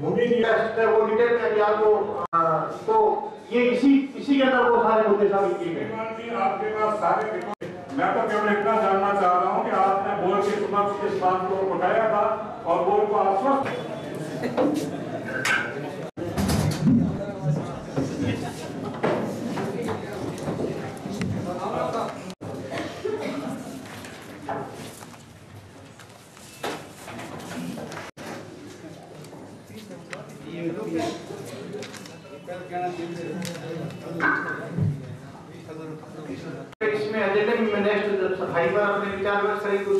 भूमि निवेश है, वो रिटेल में अभी वो तो ये इसी इसी के अंदर वो सारे मुद्दे सब इसी में आपके पास सारे मैं तो केवल इतना जानना चाह रहा हूँ कि आपने बोर्ड के समक्ष इस बात को उठाया था और बोर्ड को आश्वस्त इसमें एजेंडे में नेक्स्ट जब सफ़ाई अपने विचार व्यक्त करेंगे तो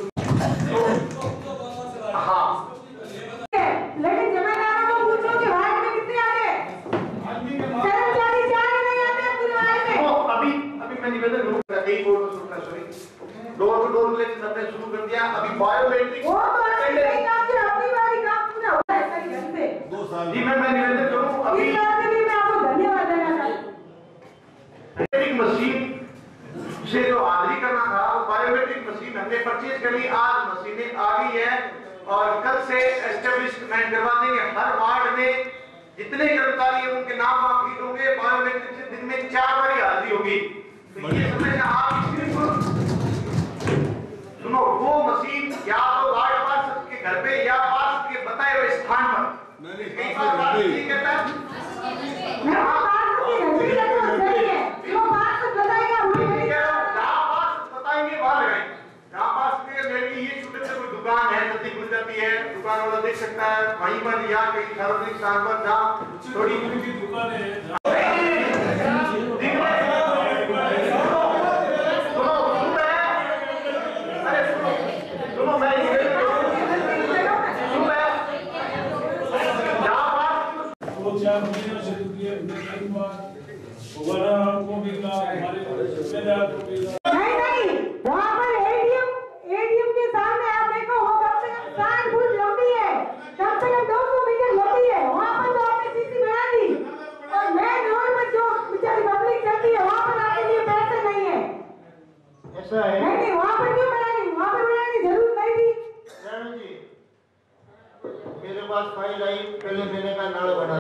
हाँ। लेकिन जमींदारों को पूछो कि वार्ड में कितने आते कर्मचारी चार नहीं आते पूरे वार्ड में। तो अभी अभी मैं निवेदन करूँगा एक बोर्ड में सुनना सॉरी डोर टू डोर हमने शुरू कर दिया अभी बायोमेट्रिक वो तो अपनी नहीं काम से अपनी बारी काम पूरा होता है सही ढंग से दो साल जी मैं मैं निवेदन करूँ अभी इस बात के लिए मैं आपको धन्यवाद देना चाहती हूँ। मशीन से जो हाजिरी करना था बायोमेट्रिक मशीन हमने परचेज कर ली आज मशीनें आ गई है और कल से एस्टेब्लिशमेंट करवा देंगे। हर वार्ड में जितने कर्मचारी हैं उनके नाम फ़ीड होंगे। बायोमेट्रिक से दिन में चार बार हाजिरी होगी। तो ये समझना आप दुकान है नदी खुल जाती है। दुकान वाला देख सकता है वहीं पर या कहीं सार्वजनिक स्थान पर जहाँ थोड़ी दुकान है सुनो सुन रहे हैं? अरे सुनो सुनो मैं ये सुन रहे हैं? जहाँ से दुनिया में कई बार वगैरह को मिला हमारे रिश्तेदार को मिला नहीं नहीं वहाँ पर एटीएम एटीएम के सामने आप देखो वो कम से कम साठ फुट लंबी है। कम से कम 200 मीटर लंबी है। वहाँ पर तो आपने सीसी बना दी। और मेन रोड पर जो बेचारी पब्लिक चलती है वहाँ पर आपके लिए पैसे नहीं है। ऐसा है। नहीं नहीं वहाँ पर क्यों बनानी? वहाँ पर बनाने ज़रूरत नहीं थी। राणू जी मेरे पास फ़ाइल आई पहले मैंने कहा नाड़ बना।